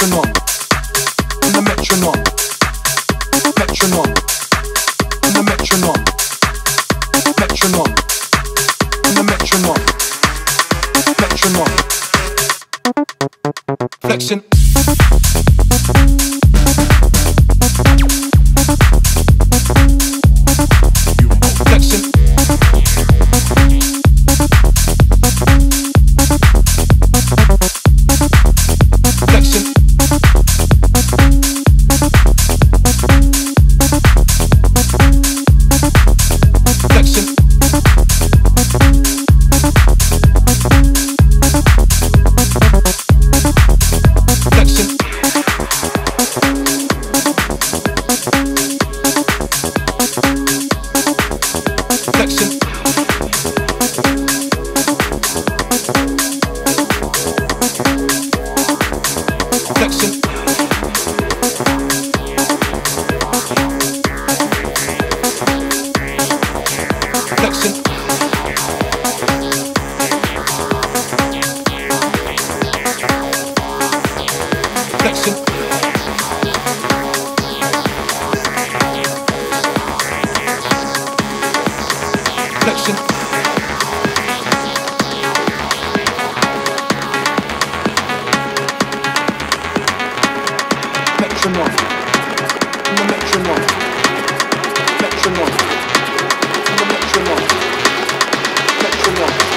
metronome, the the the. Flexing. metronome, metronome, metronome, metronome, metronome.